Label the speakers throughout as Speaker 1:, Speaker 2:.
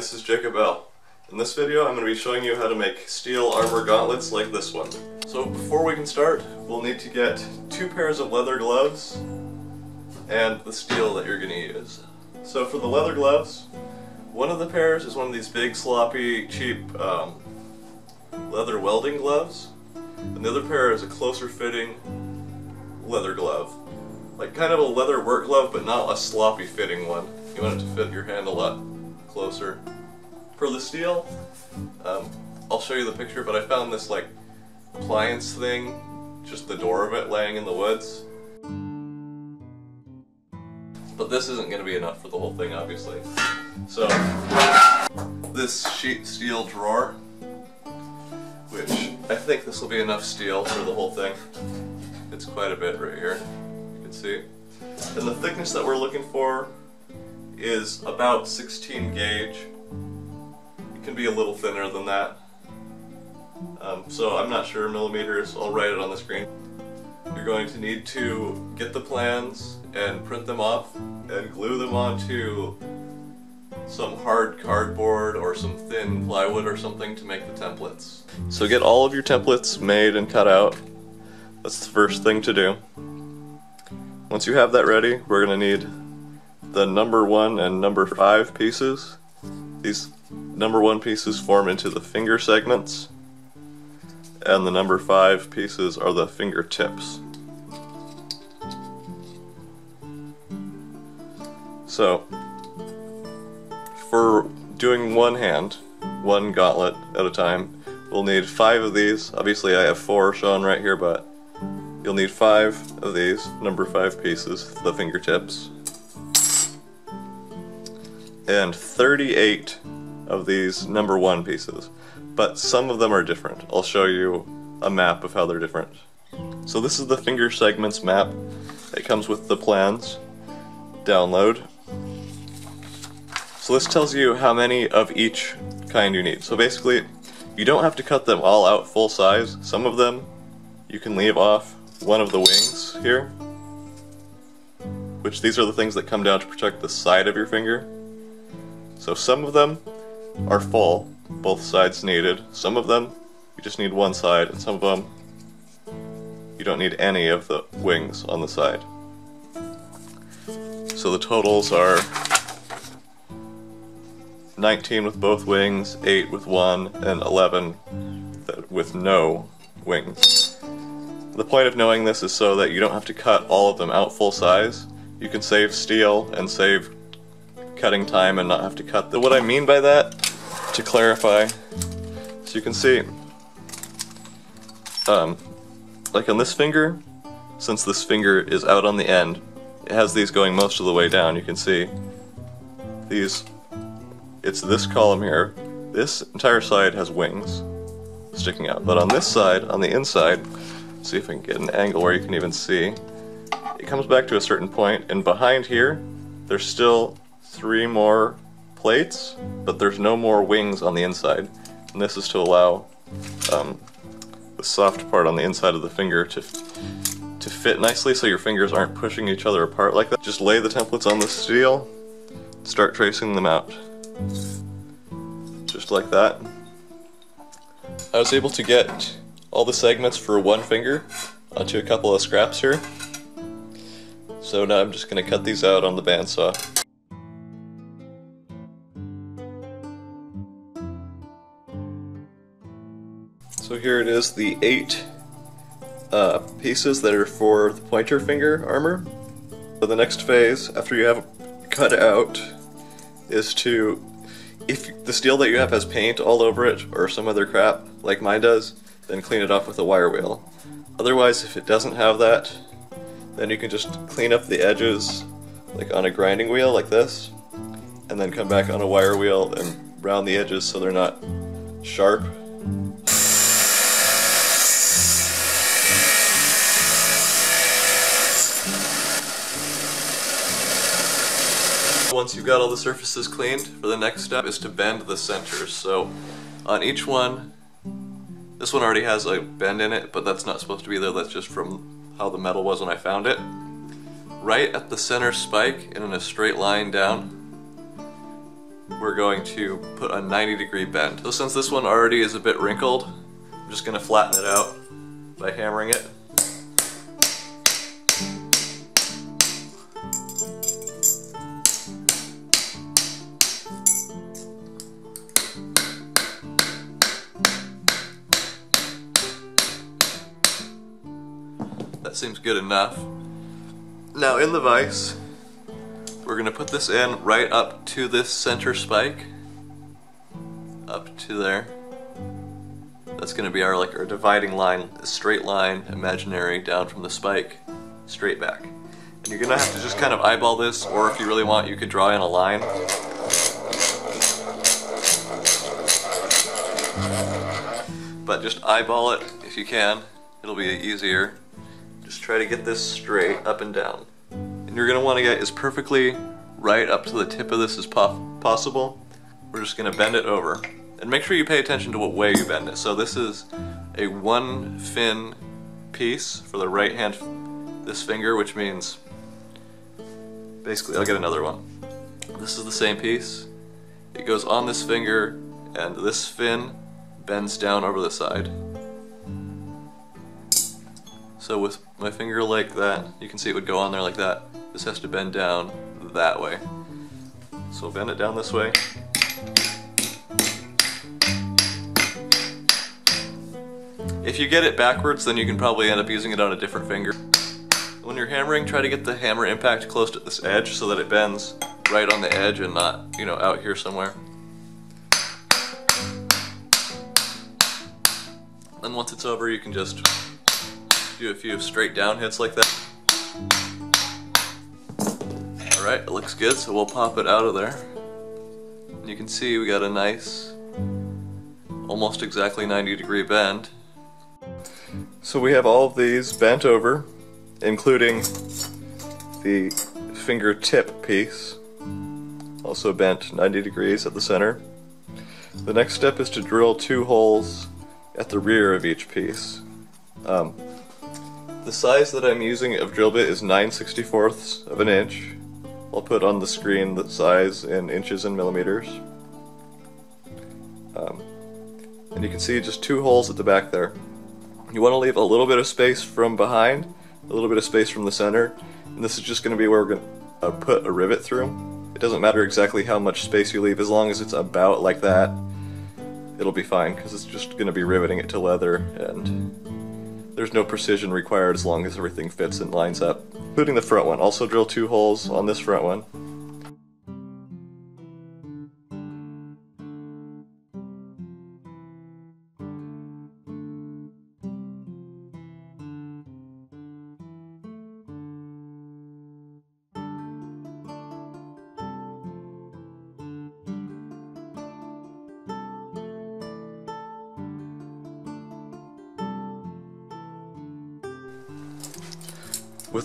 Speaker 1: Hi, this is Jacob L. In this video, I'm going to be showing you how to make steel armor gauntlets like this one. So before we can start, we'll need to get two pairs of leather gloves and the steel that you're going to use. So for the leather gloves, one of the pairs is one of these big, sloppy, cheap um, leather welding gloves, and the other pair is a closer fitting leather glove. Like kind of a leather work glove, but not a sloppy fitting one. You want it to fit your hand a lot closer. For the steel, um, I'll show you the picture, but I found this like appliance thing, just the door of it laying in the woods. But this isn't going to be enough for the whole thing, obviously. So, this sheet steel drawer, which I think this will be enough steel for the whole thing. It's quite a bit right here, you can see. And the thickness that we're looking for is about 16 gauge. It can be a little thinner than that. Um, so I'm not sure millimeters, I'll write it on the screen. You're going to need to get the plans and print them off and glue them onto some hard cardboard or some thin plywood or something to make the templates. So get all of your templates made and cut out. That's the first thing to do. Once you have that ready, we're going to need the number one and number five pieces. These number one pieces form into the finger segments, and the number five pieces are the fingertips. So, for doing one hand, one gauntlet at a time, we'll need five of these. Obviously I have four shown right here, but you'll need five of these, number five pieces, the fingertips and 38 of these number one pieces, but some of them are different. I'll show you a map of how they're different. So this is the finger segments map. It comes with the plans. Download. So this tells you how many of each kind you need. So basically, you don't have to cut them all out full size. Some of them you can leave off one of the wings here, which these are the things that come down to protect the side of your finger. So some of them are full, both sides needed. Some of them, you just need one side, and some of them, you don't need any of the wings on the side. So the totals are 19 with both wings, 8 with one, and 11 with no wings. The point of knowing this is so that you don't have to cut all of them out full size. You can save steel and save cutting time and not have to cut. What I mean by that, to clarify, so you can see, um, like on this finger, since this finger is out on the end, it has these going most of the way down, you can see these, it's this column here, this entire side has wings sticking out, but on this side, on the inside, see if I can get an angle where you can even see, it comes back to a certain point, and behind here, there's still three more plates, but there's no more wings on the inside. And this is to allow um, the soft part on the inside of the finger to, to fit nicely so your fingers aren't pushing each other apart like that. Just lay the templates on the steel, start tracing them out. Just like that. I was able to get all the segments for one finger onto a couple of scraps here. So now I'm just going to cut these out on the bandsaw. So here it is, the eight uh, pieces that are for the pointer finger armor. So the next phase, after you have cut out, is to, if the steel that you have has paint all over it or some other crap, like mine does, then clean it off with a wire wheel. Otherwise, if it doesn't have that, then you can just clean up the edges like on a grinding wheel like this, and then come back on a wire wheel and round the edges so they're not sharp Once you've got all the surfaces cleaned, for the next step is to bend the centers. So on each one, this one already has a bend in it, but that's not supposed to be there, that's just from how the metal was when I found it. Right at the center spike and in a straight line down, we're going to put a 90 degree bend. So since this one already is a bit wrinkled, I'm just going to flatten it out by hammering it. Seems good enough. Now in the vise, we're gonna put this in right up to this center spike. Up to there. That's gonna be our like our dividing line, a straight line, imaginary, down from the spike, straight back. And you're gonna have to just kind of eyeball this, or if you really want, you could draw in a line. But just eyeball it if you can. It'll be easier. Try to get this straight up and down. And you're gonna wanna get as perfectly right up to the tip of this as po possible. We're just gonna bend it over. And make sure you pay attention to what way you bend it. So this is a one fin piece for the right hand, this finger, which means, basically, I'll get another one. This is the same piece. It goes on this finger, and this fin bends down over the side. So with my finger like that, you can see it would go on there like that. This has to bend down that way. So bend it down this way. If you get it backwards, then you can probably end up using it on a different finger. When you're hammering, try to get the hammer impact close to this edge so that it bends right on the edge and not, you know, out here somewhere. Then once it's over, you can just do a few straight down hits like that. Alright, it looks good, so we'll pop it out of there. You can see we got a nice, almost exactly 90 degree bend. So we have all of these bent over, including the fingertip piece, also bent 90 degrees at the center. The next step is to drill two holes at the rear of each piece. Um, the size that I'm using of drill bit is 9 64ths of an inch. I'll put on the screen the size in inches and millimeters. Um, and you can see just two holes at the back there. You want to leave a little bit of space from behind, a little bit of space from the center, and this is just going to be where we're going to uh, put a rivet through. It doesn't matter exactly how much space you leave, as long as it's about like that, it'll be fine, because it's just going to be riveting it to leather, and there's no precision required as long as everything fits and lines up. Including the front one. Also drill two holes on this front one.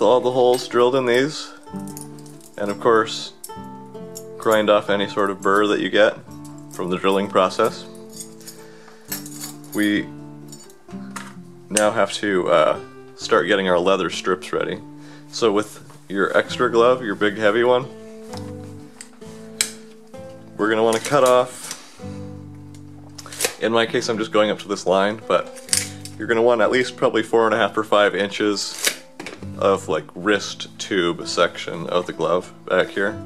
Speaker 1: All the holes drilled in these and of course grind off any sort of burr that you get from the drilling process. We now have to uh, start getting our leather strips ready. So with your extra glove, your big heavy one, we're going to want to cut off, in my case I'm just going up to this line, but you're going to want at least probably four and a half or five inches of like wrist tube section of the glove back here.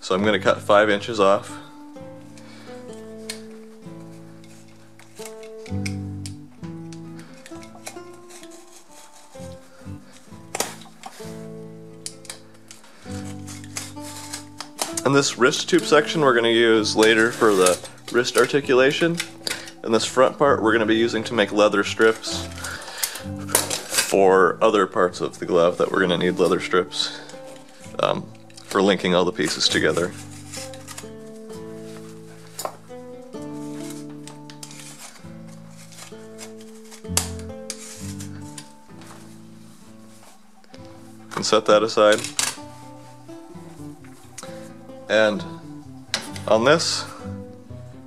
Speaker 1: So I'm going to cut five inches off. And this wrist tube section we're going to use later for the wrist articulation. And this front part we're going to be using to make leather strips for other parts of the glove that we're going to need leather strips um, for linking all the pieces together. And set that aside. And on this,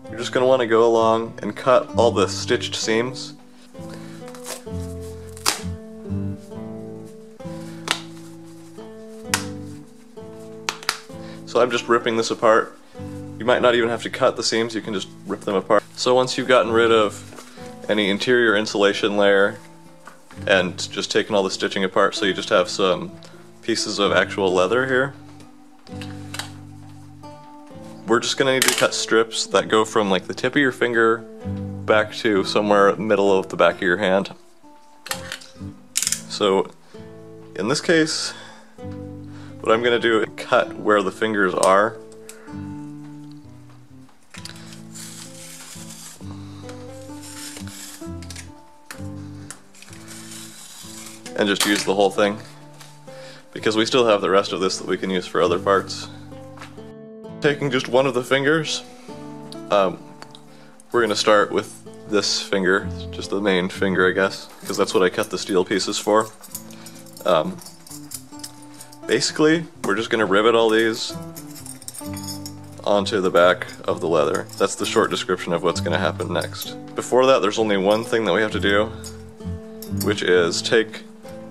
Speaker 1: you're just going to want to go along and cut all the stitched seams I'm just ripping this apart You might not even have to cut the seams, you can just rip them apart. So once you've gotten rid of any interior insulation layer and just taken all the stitching apart so you just have some pieces of actual leather here, we're just gonna need to cut strips that go from like the tip of your finger back to somewhere middle of the back of your hand. So in this case, what I'm gonna do is cut where the fingers are. And just use the whole thing. Because we still have the rest of this that we can use for other parts. Taking just one of the fingers, um, we're gonna start with this finger, just the main finger I guess, because that's what I cut the steel pieces for. Um, basically, we're just going to rivet all these onto the back of the leather. That's the short description of what's going to happen next. Before that, there's only one thing that we have to do, which is take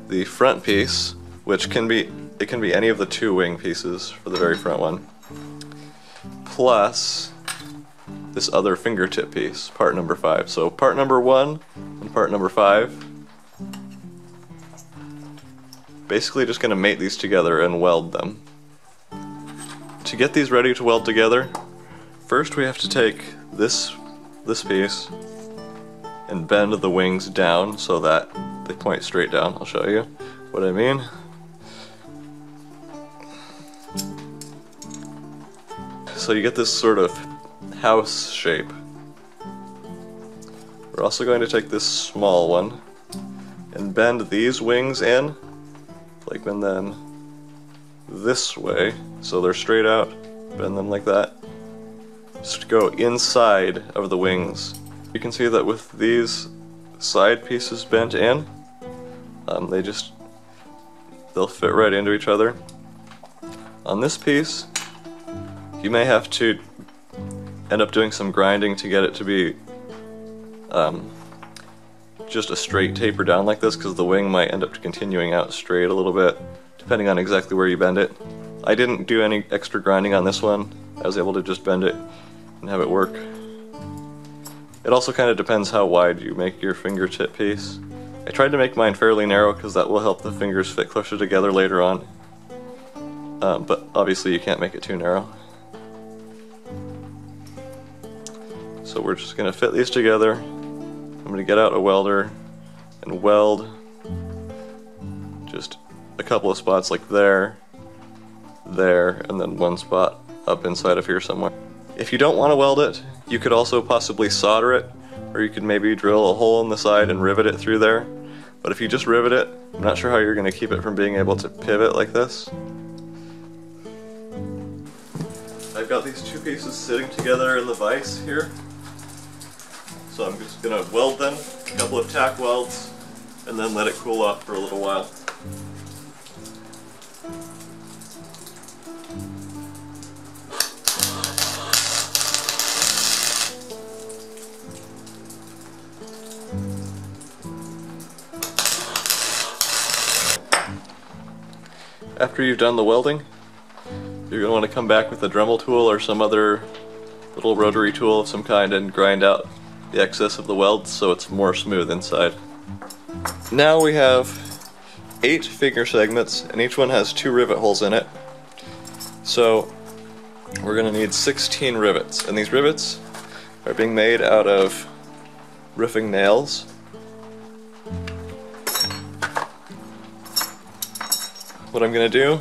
Speaker 1: the front piece, which can be, it can be any of the two wing pieces for the very front one, plus this other fingertip piece, part number five. So part number one and part number five Basically just going to mate these together and weld them. To get these ready to weld together, first we have to take this, this piece and bend the wings down so that they point straight down. I'll show you what I mean. So you get this sort of house shape. We're also going to take this small one and bend these wings in like bend them this way, so they're straight out, bend them like that. Just go inside of the wings. You can see that with these side pieces bent in, um, they just, they'll fit right into each other. On this piece, you may have to end up doing some grinding to get it to be um, just a straight taper down like this because the wing might end up continuing out straight a little bit depending on exactly where you bend it. I didn't do any extra grinding on this one. I was able to just bend it and have it work. It also kind of depends how wide you make your fingertip piece. I tried to make mine fairly narrow because that will help the fingers fit closer together later on. Um, but obviously you can't make it too narrow. So we're just going to fit these together I'm to get out a welder and weld just a couple of spots like there, there, and then one spot up inside of here somewhere. If you don't want to weld it, you could also possibly solder it, or you could maybe drill a hole in the side and rivet it through there. But if you just rivet it, I'm not sure how you're going to keep it from being able to pivot like this. I've got these two pieces sitting together in the vise here. So I'm just going to weld them, a couple of tack welds, and then let it cool off for a little while. After you've done the welding, you're going to want to come back with a Dremel tool or some other little rotary tool of some kind and grind out the excess of the welds so it's more smooth inside. Now we have eight finger segments and each one has two rivet holes in it. So we're going to need 16 rivets and these rivets are being made out of roofing nails. What I'm going to do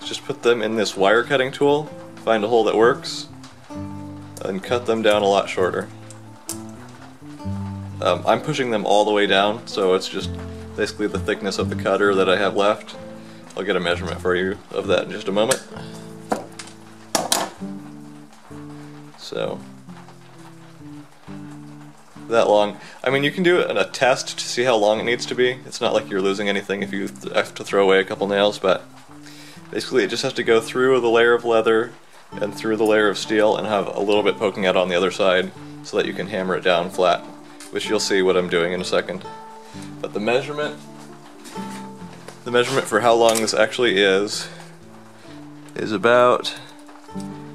Speaker 1: is just put them in this wire cutting tool, find a hole that works, and cut them down a lot shorter. Um, I'm pushing them all the way down, so it's just basically the thickness of the cutter that I have left. I'll get a measurement for you of that in just a moment. So, that long. I mean, you can do a test to see how long it needs to be. It's not like you're losing anything if you have to throw away a couple nails, but basically it just has to go through the layer of leather and through the layer of steel and have a little bit poking out on the other side so that you can hammer it down flat which you'll see what I'm doing in a second. But the measurement, the measurement for how long this actually is, is about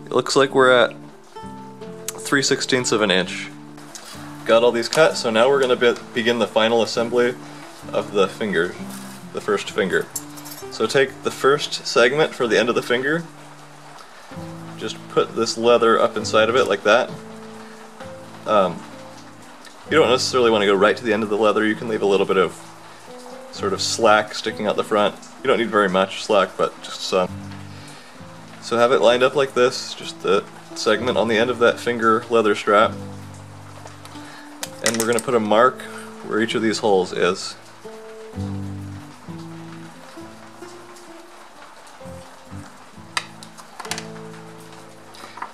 Speaker 1: It looks like we're at 3 16ths of an inch. Got all these cut, so now we're going to be begin the final assembly of the finger, the first finger. So take the first segment for the end of the finger, just put this leather up inside of it like that. Um, you don't necessarily want to go right to the end of the leather, you can leave a little bit of sort of slack sticking out the front. You don't need very much slack, but just some. So have it lined up like this, just the segment on the end of that finger leather strap. And we're going to put a mark where each of these holes is.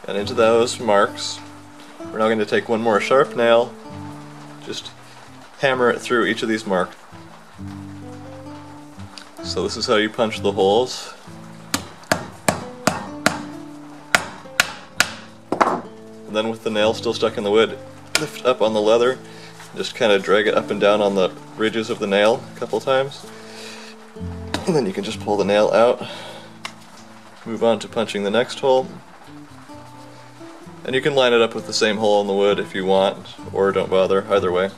Speaker 1: And into those marks, we're now going to take one more sharp nail, just hammer it through each of these marks. So this is how you punch the holes. And then with the nail still stuck in the wood, lift up on the leather, just kind of drag it up and down on the ridges of the nail a couple times. And then you can just pull the nail out, move on to punching the next hole. And you can line it up with the same hole in the wood if you want, or don't bother, either way.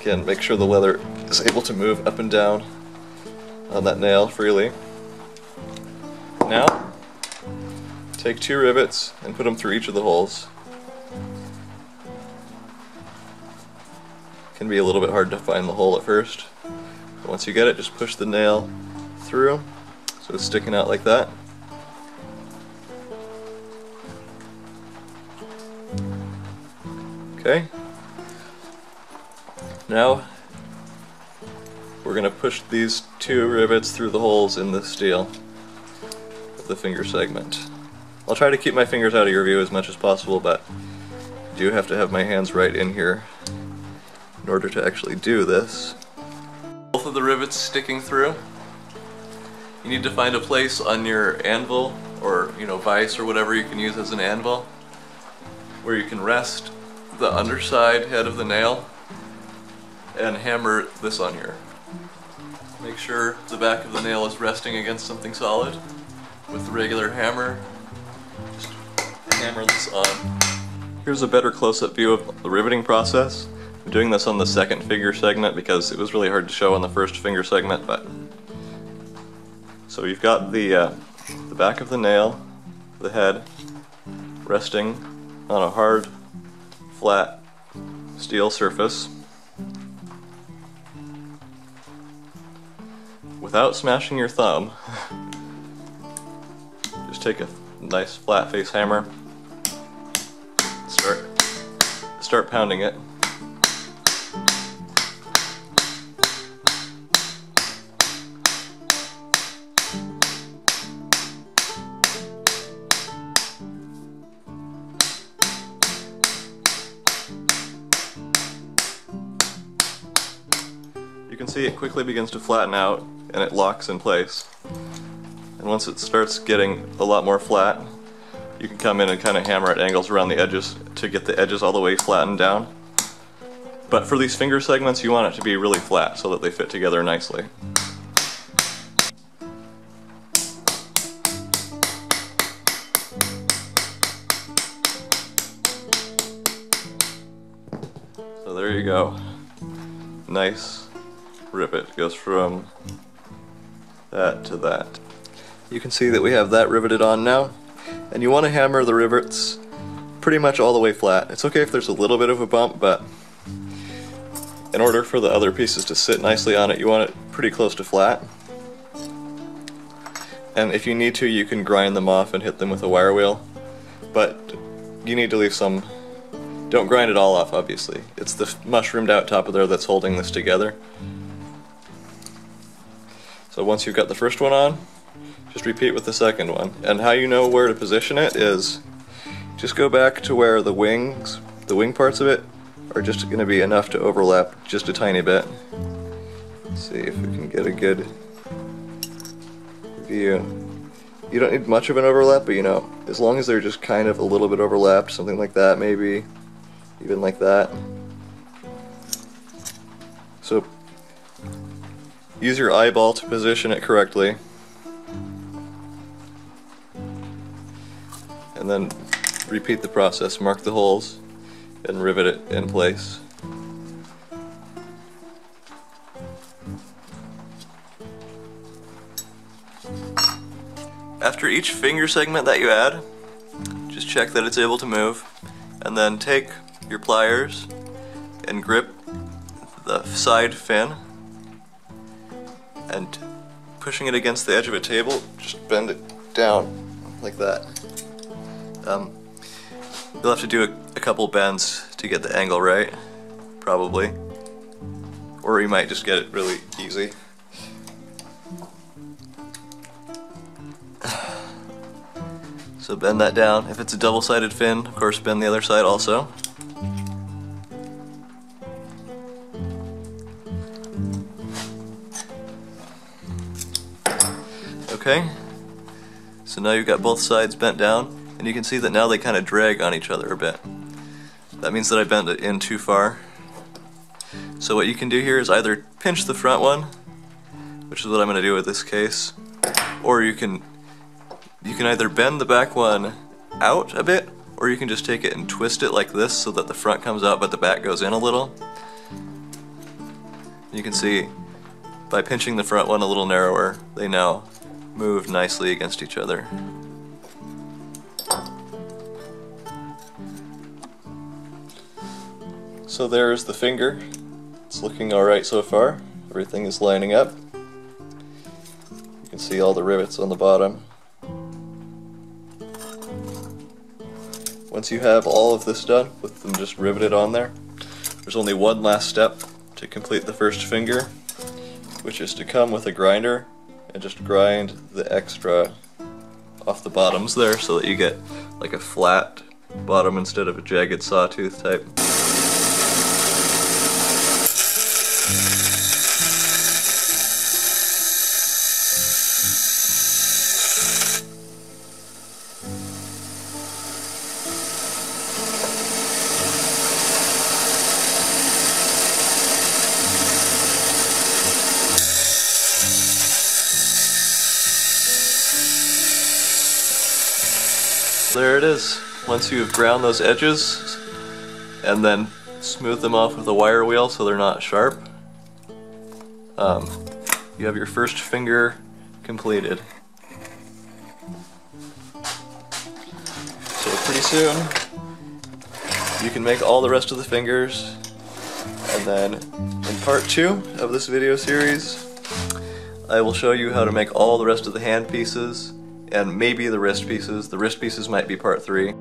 Speaker 1: Again, make sure the leather is able to move up and down on that nail freely. Now, take two rivets and put them through each of the holes. Can be a little bit hard to find the hole at first. But once you get it, just push the nail through so it's sticking out like that. Okay. Now we're going to push these two rivets through the holes in the steel of the finger segment. I'll try to keep my fingers out of your view as much as possible, but I do have to have my hands right in here in order to actually do this. Both of the rivets sticking through. You need to find a place on your anvil or you know vise or whatever you can use as an anvil where you can rest the underside head of the nail and hammer this on here. Make sure the back of the nail is resting against something solid with the regular hammer. Just hammer this on. Here's a better close-up view of the riveting process. I'm doing this on the second finger segment because it was really hard to show on the first finger segment, but so you've got the uh, the back of the nail, the head, resting on a hard, flat steel surface. Without smashing your thumb, just take a nice flat face hammer, start start pounding it. See it quickly begins to flatten out and it locks in place. And once it starts getting a lot more flat, you can come in and kind of hammer at angles around the edges to get the edges all the way flattened down. But for these finger segments, you want it to be really flat so that they fit together nicely. So there you go. Nice rivet. Goes from that to that. You can see that we have that riveted on now. And you want to hammer the rivets pretty much all the way flat. It's okay if there's a little bit of a bump, but in order for the other pieces to sit nicely on it, you want it pretty close to flat. And if you need to, you can grind them off and hit them with a wire wheel. But you need to leave some... Don't grind it all off, obviously. It's the mushroomed out top of there that's holding this together. So once you've got the first one on, just repeat with the second one. And how you know where to position it is just go back to where the wings, the wing parts of it, are just going to be enough to overlap just a tiny bit. Let's see if we can get a good view. You don't need much of an overlap, but you know, as long as they're just kind of a little bit overlapped, something like that maybe, even like that. Use your eyeball to position it correctly. And then repeat the process, mark the holes, and rivet it in place. After each finger segment that you add, just check that it's able to move, and then take your pliers and grip the side fin, and pushing it against the edge of a table, just bend it down like that. Um, you'll have to do a, a couple bends to get the angle right, probably, or you might just get it really easy. So bend that down. If it's a double-sided fin, of course bend the other side also. Okay, so now you've got both sides bent down, and you can see that now they kind of drag on each other a bit. That means that I bent it in too far. So what you can do here is either pinch the front one, which is what I'm going to do with this case, or you can you can either bend the back one out a bit, or you can just take it and twist it like this so that the front comes out but the back goes in a little. You can see by pinching the front one a little narrower, they now move nicely against each other. So there's the finger. It's looking alright so far. Everything is lining up. You can see all the rivets on the bottom. Once you have all of this done, with them just riveted on there, there's only one last step to complete the first finger, which is to come with a grinder and just grind the extra off the bottoms there so that you get like a flat bottom instead of a jagged sawtooth type. It is. Once you've ground those edges and then smooth them off with a wire wheel so they're not sharp, um, you have your first finger completed. So pretty soon you can make all the rest of the fingers and then in part two of this video series I will show you how to make all the rest of the hand pieces and maybe the wrist pieces. The wrist pieces might be part three.